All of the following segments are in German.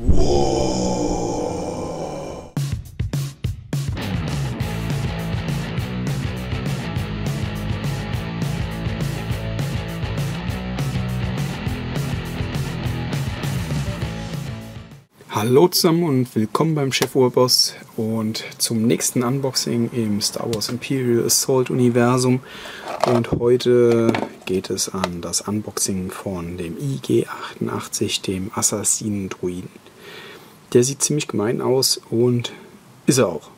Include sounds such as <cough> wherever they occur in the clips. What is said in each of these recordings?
Hallo zusammen und willkommen beim Chef Oberboss und zum nächsten Unboxing im Star Wars Imperial Assault Universum. Und heute geht es an das Unboxing von dem IG-88, dem Assassinen-Druiden. Der sieht ziemlich gemein aus und ist er auch.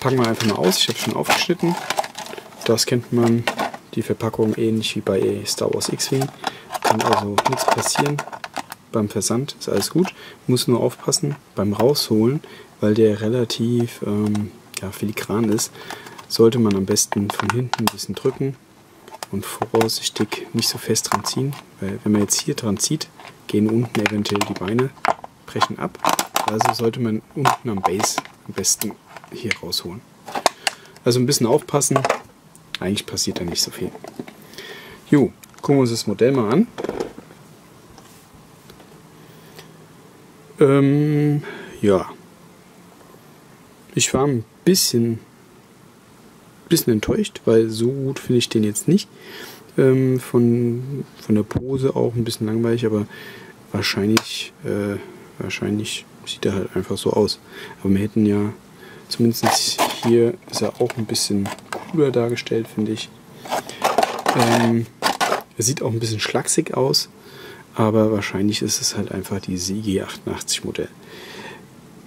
Packen wir einfach mal aus, ich habe schon aufgeschnitten. Das kennt man, die Verpackung ähnlich wie bei Star Wars X-Wing. Kann also nichts passieren beim Versand ist alles gut. Muss nur aufpassen beim Rausholen, weil der relativ ähm, ja, filigran ist. Sollte man am besten von hinten ein bisschen drücken und vorsichtig nicht so fest dran ziehen. Weil wenn man jetzt hier dran zieht, gehen unten eventuell die Beine, brechen ab. Also sollte man unten am Base am besten hier rausholen. Also ein bisschen aufpassen. Eigentlich passiert da nicht so viel. Jo, gucken wir uns das Modell mal an. Ähm, ja. Ich war ein bisschen, bisschen enttäuscht, weil so gut finde ich den jetzt nicht. Ähm, von, von der Pose auch ein bisschen langweilig, aber wahrscheinlich, äh, wahrscheinlich sieht er halt einfach so aus. Aber wir hätten ja, zumindest hier ist er auch ein bisschen cooler dargestellt, finde ich. Ähm, er sieht auch ein bisschen schlaksig aus aber wahrscheinlich ist es halt einfach dieses IG88 Modell.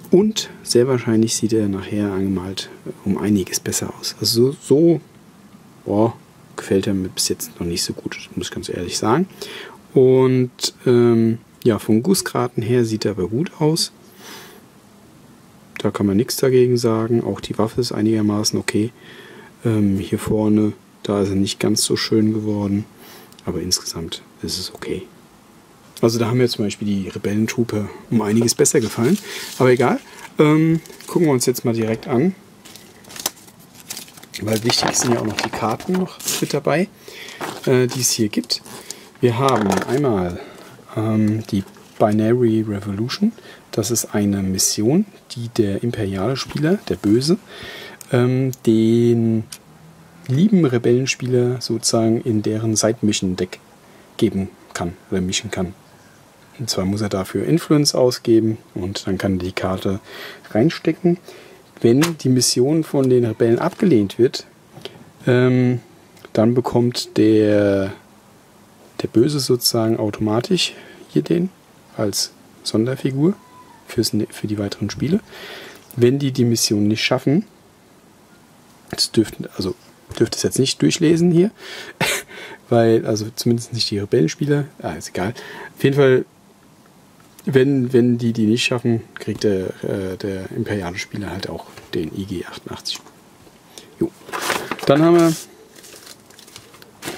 Und sehr wahrscheinlich sieht er nachher angemalt um einiges besser aus. Also so, so boah, gefällt er mir bis jetzt noch nicht so gut, muss ich ganz ehrlich sagen. Und ähm, ja, vom Gussgraten her sieht er aber gut aus. Da kann man nichts dagegen sagen. Auch die Waffe ist einigermaßen okay. Ähm, hier vorne, da ist er nicht ganz so schön geworden. Aber insgesamt ist es okay. Also da haben mir zum Beispiel die Rebellentruppe um einiges besser gefallen. Aber egal. Ähm, gucken wir uns jetzt mal direkt an. Weil wichtig sind ja auch noch die Karten noch mit dabei, äh, die es hier gibt. Wir haben einmal ähm, die Binary Revolution. Das ist eine Mission, die der imperiale Spieler, der Böse, ähm, den lieben Rebellenspieler sozusagen in deren Side-Mission-Deck geben kann oder mischen kann. Und zwar muss er dafür Influence ausgeben und dann kann er die Karte reinstecken. Wenn die Mission von den Rebellen abgelehnt wird, ähm, dann bekommt der, der Böse sozusagen automatisch hier den als Sonderfigur fürs, für die weiteren Spiele. Wenn die die Mission nicht schaffen, das dürften, also dürfte es jetzt nicht durchlesen hier, <laughs> weil, also zumindest nicht die Rebellenspieler, ah, ist egal. Auf jeden Fall wenn, wenn die die nicht schaffen, kriegt der, äh, der imperiale Spieler halt auch den IG-88. Jo. Dann haben wir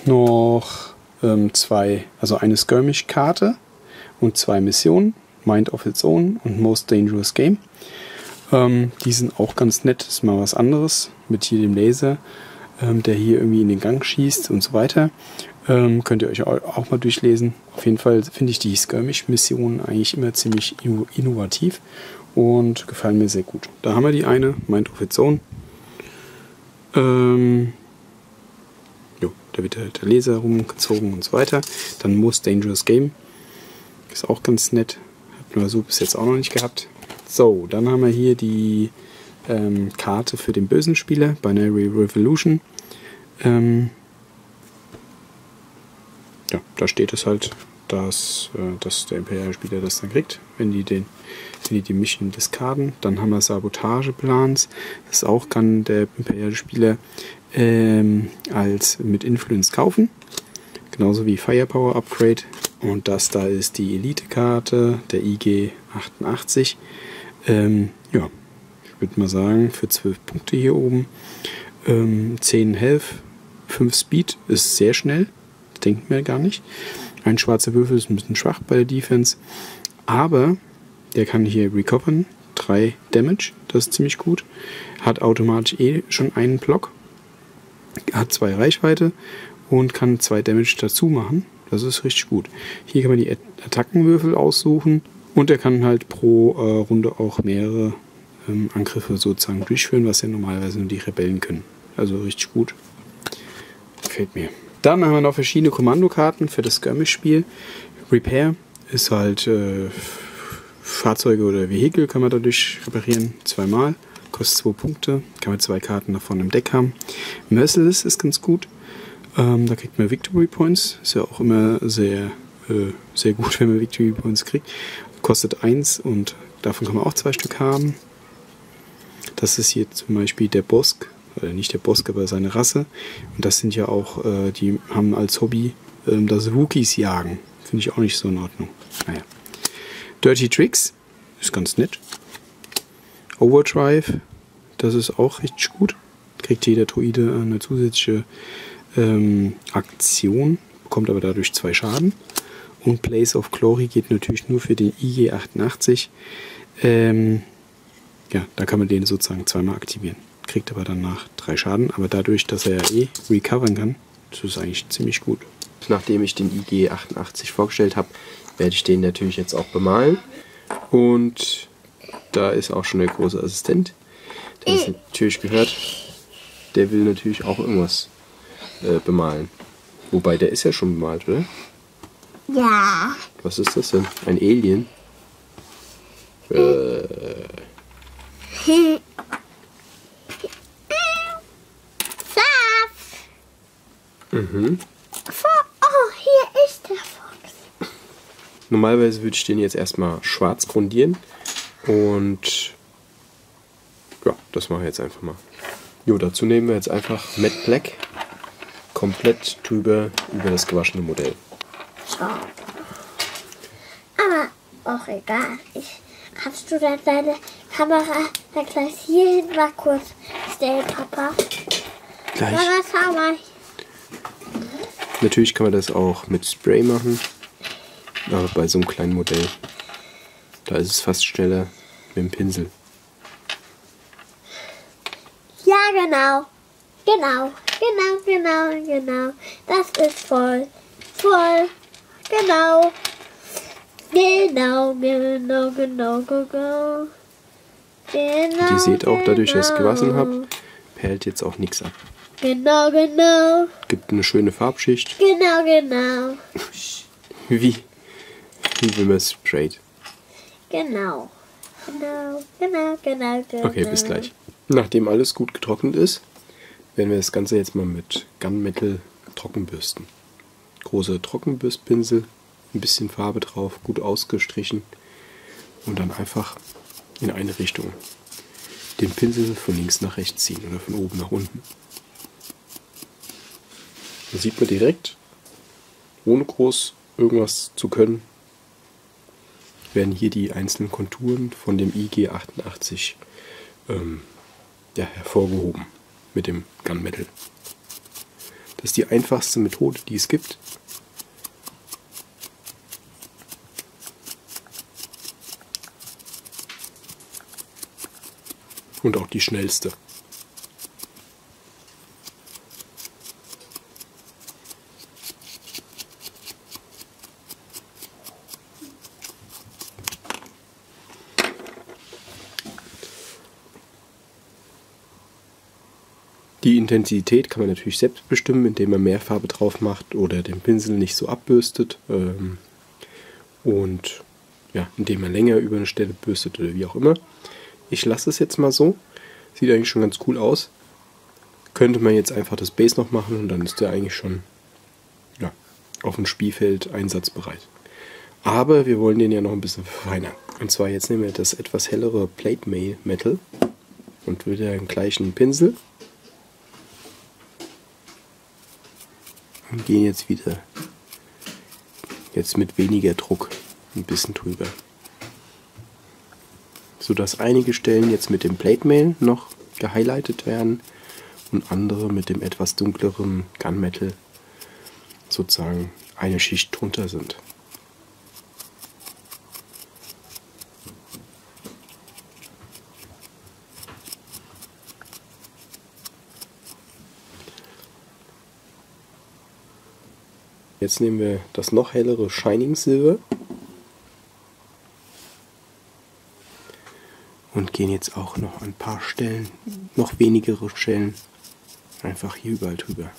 noch ähm, zwei, also eine Skirmish-Karte und zwei Missionen. Mind of Its Own und Most Dangerous Game. Ähm, die sind auch ganz nett, ist mal was anderes mit hier dem Laser, ähm, der hier irgendwie in den Gang schießt und so weiter. Ähm, könnt ihr euch auch mal durchlesen. Auf jeden Fall finde ich die Skirmish-Missionen eigentlich immer ziemlich innovativ und gefallen mir sehr gut. Da haben wir die eine, Mind of Its Own. Ähm, da wird halt der Laser rumgezogen und so weiter. Dann Most Dangerous Game. Ist auch ganz nett. Hat nur so bis jetzt auch noch nicht gehabt. So, dann haben wir hier die ähm, Karte für den bösen Spieler, Binary Revolution. Ähm, ja, da steht es halt, dass, äh, dass der Imperialspieler das dann kriegt, wenn die den wenn die, die Mission diskarden. Dann haben wir Sabotageplans. Das auch kann der Imperialspieler ähm, als mit Influence kaufen. Genauso wie Firepower Upgrade. Und das da ist die Elite-Karte, der IG88. Ähm, ja, ich würde mal sagen, für 12 Punkte hier oben. Ähm, 10 Health, 5 Speed ist sehr schnell denken wir gar nicht. Ein schwarzer Würfel ist ein bisschen schwach bei der Defense, aber der kann hier recovern, 3 Damage, das ist ziemlich gut. Hat automatisch eh schon einen Block, hat 2 Reichweite und kann 2 Damage dazu machen. Das ist richtig gut. Hier kann man die Attackenwürfel aussuchen Und er kann halt pro äh, Runde auch mehrere ähm, Angriffe sozusagen durchführen, was ja normalerweise nur die Rebellen können. Also richtig gut. Gefällt mir. Dann haben wir noch verschiedene Kommandokarten für das Skirmish-Spiel. Repair ist halt äh, Fahrzeuge oder Vehikel kann man dadurch reparieren, zweimal. Kostet zwei Punkte, kann man zwei Karten vorne im Deck haben. Merciless ist ganz gut. Ähm, da kriegt man Victory Points. Ist ja auch immer sehr, äh, sehr gut, <laughs> wenn man Victory Points kriegt. Kostet eins und davon kann man auch zwei Stück haben. Das ist hier zum Beispiel der Bosk, oder nicht der Bosk, aber seine Rasse. Und das sind ja auch, äh, die haben als Hobby ähm, das Wookies jagen. Finde ich auch nicht so in Ordnung. Naja. Dirty Tricks ist ganz nett. Overdrive, das ist auch richtig gut. Kriegt jeder Druide eine zusätzliche ähm, Aktion, bekommt aber dadurch zwei Schaden. Und Place of Glory geht natürlich nur für den IG88. Ähm, ja, da kann man den sozusagen zweimal aktivieren. Kriegt aber danach drei Schaden. Aber dadurch, dass er ja eh recovern kann, ist es eigentlich ziemlich gut. Nachdem ich den IG88 vorgestellt habe, werde ich den natürlich jetzt auch bemalen. Und da ist auch schon der große Assistent. Der ist natürlich gehört, der will natürlich auch irgendwas äh, bemalen. Wobei, der ist ja schon bemalt, oder? Ja. Was ist das denn? Ein Alien? Äh, Saft. mhm. Oh, hier ist der Fuchs. Normalerweise würde ich den jetzt erstmal schwarz grundieren. Und das mache ich jetzt einfach mal. Jo, dazu nehmen wir jetzt einfach Matte Black komplett drüber über das gewaschene Modell. So. Aber auch egal. Ich, kannst du dann deine Kamera dann gleich hierhin mal kurz stellen, Papa? Gleich. Ja, was haben wir? Natürlich kann man das auch mit Spray machen. Aber bei so einem kleinen Modell, da ist es fast schneller mit dem Pinsel. Ja, genau. Genau. Genau, genau, genau. Das ist voll. Voll. Genau. Genau, genau, genau, genau. Genau. Und ihr seht auch, dadurch, dass ich es gewaschen genau. habe, perlt jetzt auch nichts ab. Genau, genau. Gibt eine schöne Farbschicht, Genau, genau. <laughs> wie, wie wenn man es sprayt. Genau. Genau, genau, genau, genau. Okay, bis gleich. Nachdem alles gut getrocknet ist, werden wir das Ganze jetzt mal mit Gunmetal trockenbürsten. Große Trockenbürstpinsel, ein bisschen Farbe drauf, gut ausgestrichen und dann einfach in eine Richtung den Pinsel von links nach rechts ziehen oder von oben nach unten. Da sieht man direkt, ohne groß irgendwas zu können, werden hier die einzelnen Konturen von dem IG88 ähm, ja, hervorgehoben mit dem Gunmetal. Das ist die einfachste Methode, die es gibt. Und auch die schnellste. Die Intensität kann man natürlich selbst bestimmen, indem man mehr Farbe drauf macht oder den Pinsel nicht so abbürstet. Ähm, und ja, indem man länger über eine Stelle bürstet oder wie auch immer. Ich lasse es jetzt mal so. Sieht eigentlich schon ganz cool aus. Könnte man jetzt einfach das Base noch machen und dann ist der eigentlich schon ja, auf dem Spielfeld einsatzbereit. Aber wir wollen den ja noch ein bisschen verfeinern. Und zwar jetzt nehmen wir das etwas hellere Plate Metal und wieder den gleichen Pinsel und gehen jetzt wieder jetzt mit weniger Druck ein bisschen drüber. Sodass einige Stellen jetzt mit dem Plate Mail noch gehighlightet werden und andere mit dem etwas dunkleren Gunmetal sozusagen eine Schicht drunter sind. Jetzt nehmen wir das noch hellere Shining Silver Und gehen jetzt auch noch ein paar Stellen, noch wenigere Stellen, einfach hier überall drüber.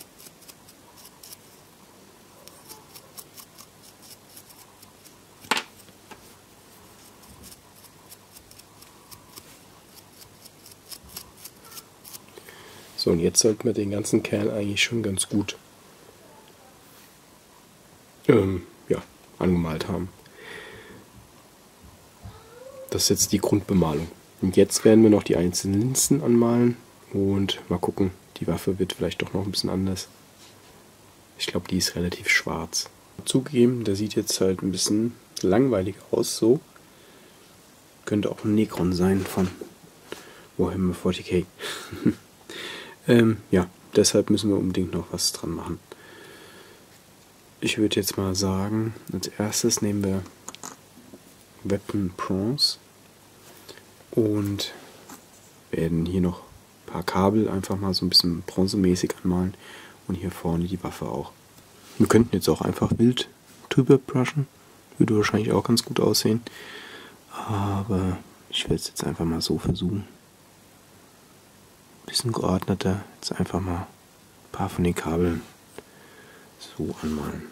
So, und jetzt sollten wir den ganzen Kern eigentlich schon ganz gut ähm, ja, angemalt haben. Das ist jetzt die Grundbemalung. Und jetzt werden wir noch die einzelnen Linsen anmalen und mal gucken. Die Waffe wird vielleicht doch noch ein bisschen anders. Ich glaube, die ist relativ schwarz. Zugegeben, der sieht jetzt halt ein bisschen langweilig aus, so. Könnte auch ein Necron sein von Warhammer 40k. <laughs> Ähm, ja, deshalb müssen wir unbedingt noch was dran machen. Ich würde jetzt mal sagen, als erstes nehmen wir Weapon Prawns und werden hier noch ein paar Kabel einfach mal so ein bisschen bronzemäßig anmalen und hier vorne die Waffe auch. Wir könnten jetzt auch einfach wild drüber brushen, würde wahrscheinlich auch ganz gut aussehen, aber ich werde es jetzt einfach mal so versuchen bisschen geordneter. Jetzt einfach mal ein paar von den Kabeln so anmalen.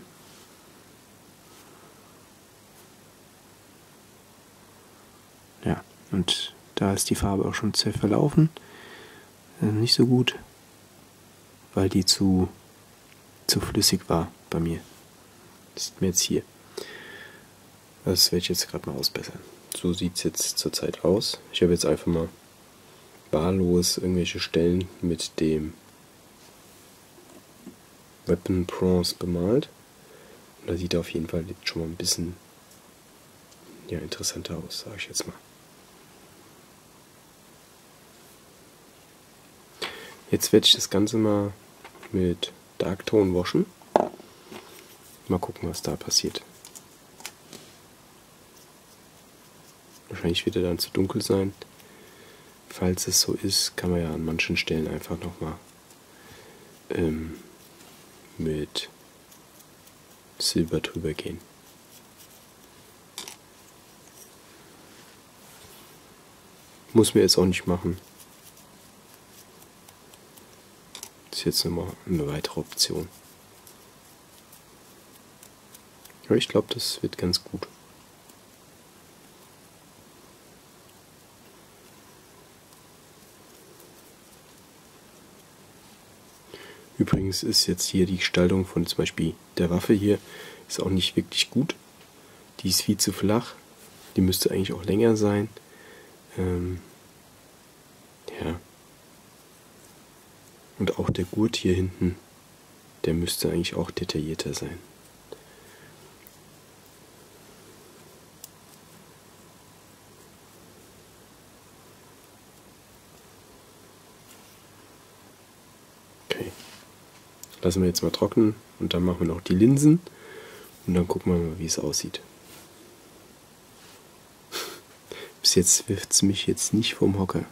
Ja, und da ist die Farbe auch schon verlaufen. Äh, nicht so gut, weil die zu, zu flüssig war bei mir. Das sieht mir jetzt hier. Das werde ich jetzt gerade mal ausbessern. So sieht es jetzt zurzeit aus. Ich habe jetzt einfach mal wahllos irgendwelche Stellen mit dem Weapon Bronze bemalt. Und da sieht er auf jeden Fall schon mal ein bisschen ja, interessanter aus, sage ich jetzt mal. Jetzt werde ich das Ganze mal mit Darktone waschen. Mal gucken, was da passiert. Wahrscheinlich wird er dann zu dunkel sein falls es so ist, kann man ja an manchen Stellen einfach nochmal ähm, mit Silber drüber gehen. Muss mir jetzt auch nicht machen. Ist jetzt nochmal eine weitere Option. Aber ich glaube, das wird ganz gut. Übrigens ist jetzt hier die Gestaltung von zum Beispiel der Waffe hier ist auch nicht wirklich gut. Die ist viel zu flach. Die müsste eigentlich auch länger sein. Ähm, ja. Und auch der Gurt hier hinten, der müsste eigentlich auch detaillierter sein. Lassen wir jetzt mal trocknen und dann machen wir noch die Linsen und dann gucken wir mal, wie es aussieht. <laughs> Bis jetzt wirft es mich jetzt nicht vom Hocker.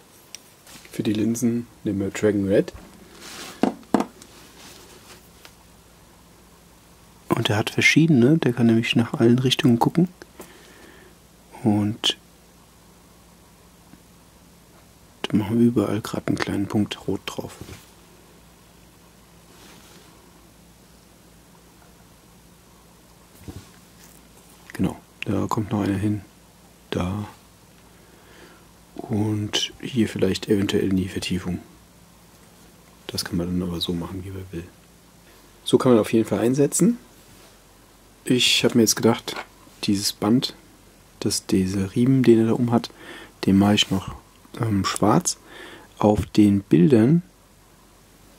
Für die Linsen nehmen wir Dragon Red. Und er hat verschiedene, der kann nämlich nach allen Richtungen gucken. Und da machen wir überall gerade einen kleinen Punkt rot drauf. Da kommt noch einer hin. Da. Und hier vielleicht eventuell in die Vertiefung. Das kann man dann aber so machen, wie man will. So kann man auf jeden Fall einsetzen. Ich habe mir jetzt gedacht, dieses Band, das diese Riemen, den er da um hat, den mache ich noch ähm, schwarz. Auf den Bildern,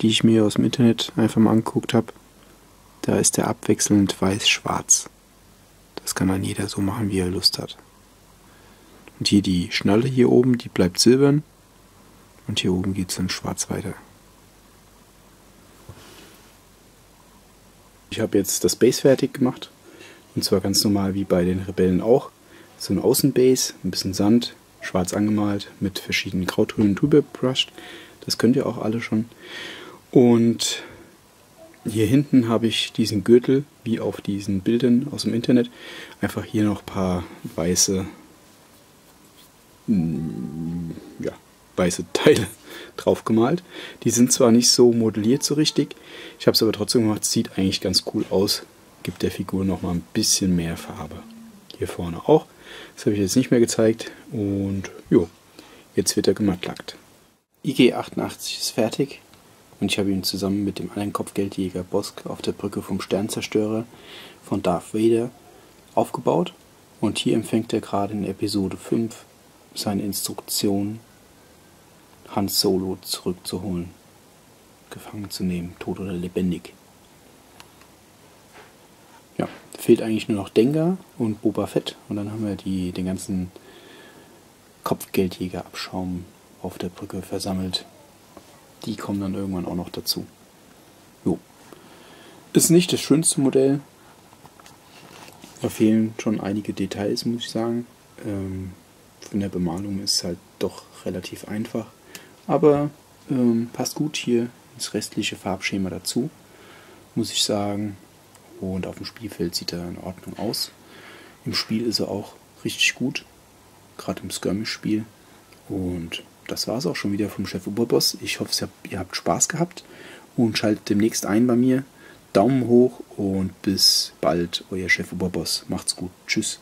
die ich mir aus dem Internet einfach mal angeguckt habe, da ist der abwechselnd weiß-schwarz. Das kann dann jeder so machen, wie er Lust hat. Und hier die Schnalle hier oben, die bleibt silbern. Und hier oben geht es dann schwarz weiter. Ich habe jetzt das Base fertig gemacht. Und zwar ganz normal wie bei den Rebellen auch. So ein Außenbase, ein bisschen Sand, schwarz angemalt, mit verschiedenen Grautönen drüber brushed. Das könnt ihr auch alle schon. Und hier hinten habe ich diesen Gürtel, wie auf diesen Bildern aus dem Internet. Einfach hier noch ein paar weiße, mm, weiße <laughs> Teile drauf gemalt. Die sind zwar nicht so modelliert so richtig, ich habe es aber trotzdem gemacht, sieht eigentlich ganz cool aus, gibt der Figur nochmal ein bisschen mehr Farbe. Hier vorne auch, das habe ich jetzt nicht mehr gezeigt und jo, jetzt wird er gemattlackt. IG-88 ist fertig und ich habe ihn zusammen mit dem anderen Kopfgeldjäger Bosk auf der Brücke vom Sternzerstörer von Darth Vader aufgebaut und hier empfängt er gerade in Episode 5 seine Instruktion, Han Solo zurückzuholen, gefangen zu nehmen, tot oder lebendig. Ja, fehlt eigentlich nur noch Dengar und Boba Fett und dann haben wir die, den ganzen Kopfgeldjäger-Abschaum auf der Brücke versammelt. Die kommen dann irgendwann auch noch dazu. Jo. Ist nicht das schönste Modell. Da fehlen schon einige Details, muss ich sagen. Ähm, von der Bemalung ist es halt doch relativ einfach. Aber ähm, passt gut hier ins restliche Farbschema dazu, muss ich sagen. Und auf dem Spielfeld sieht er in Ordnung aus. Im Spiel ist er auch richtig gut, gerade im Skirmish-Spiel. Und das war es auch schon wieder vom Chef Oberboss. Ich hoffe, ihr habt Spaß gehabt und schaltet demnächst ein bei mir. Daumen hoch und bis bald, euer Chef Oberboss. Macht's gut. Tschüss.